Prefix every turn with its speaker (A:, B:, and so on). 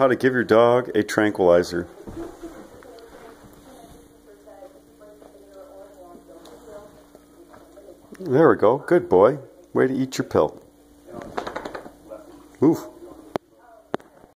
A: How to give your dog a tranquilizer. There we go. Good boy. Way to eat your pill. Oof.